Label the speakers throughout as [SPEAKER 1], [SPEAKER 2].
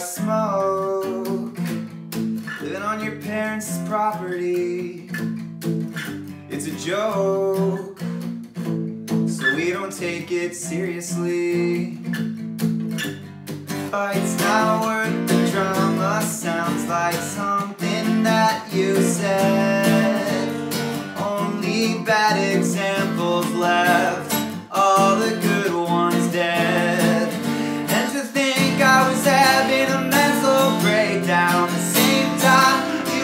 [SPEAKER 1] smoke. Living on your parents' property. It's a joke. So we don't take it seriously. But it's not worth the drama. Sounds like something that you said. Only bad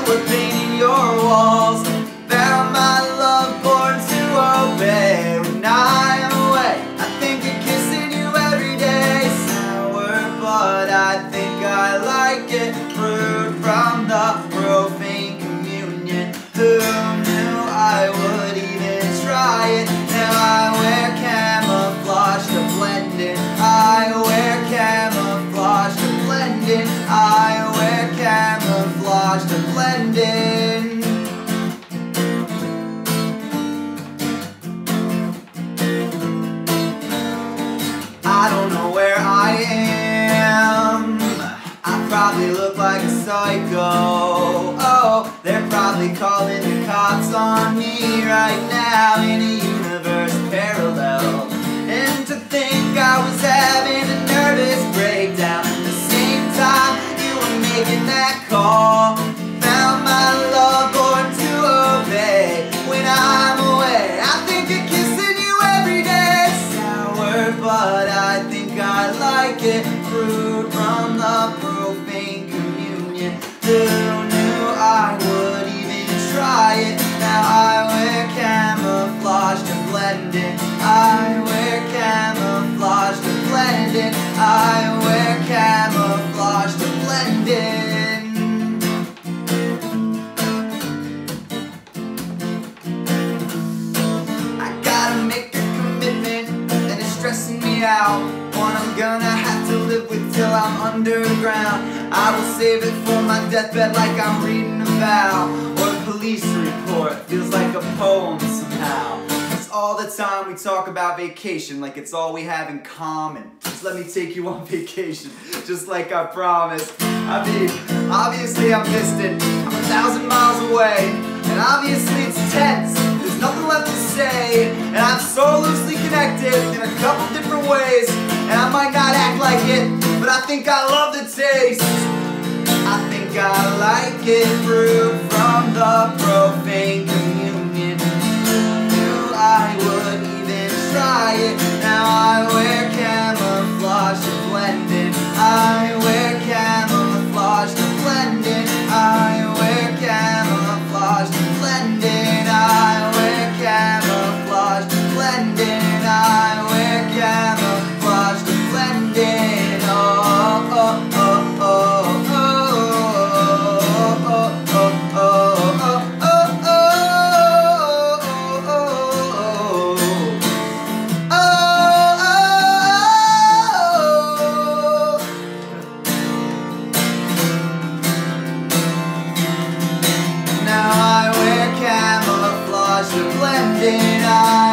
[SPEAKER 1] were painting your walls. Found my love born to obey. When I'm away, I think of kissing you every day. Sour, but I think I like it. Rude from the profane communion. Who knew I would even try it? Now I wear camouflage to blend in. I wear camouflage to blend in. I a psycho. Oh, they're probably calling the cops on me right now Who knew I would even try it? Now I wear camouflage to blend in. I wear camouflage to blend in. I wear camouflage to blend in. I gotta make a commitment and it's stressing me out. One I'm gonna have to live with till I'm underground. I will save it for my deathbed like I'm reading a vow or a police report. Feels like a poem somehow. It's all the time we talk about vacation like it's all we have in common. Just let me take you on vacation, just like I promised. I mean, obviously I'm distant. I'm a thousand miles away, and obviously it's tense. There's nothing left to say, and I'm so loosely connected in a couple different ways. I think I love the taste. I think I like it, fruit from the standing up.